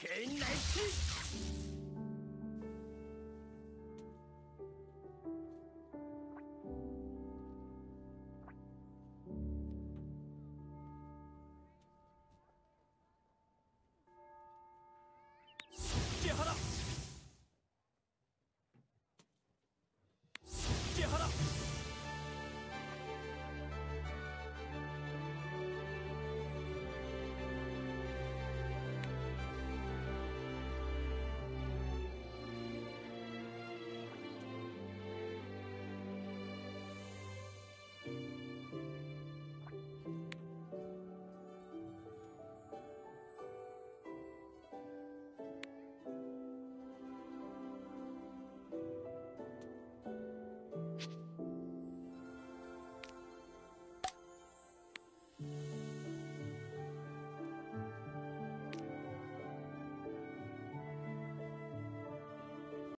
チェンナイス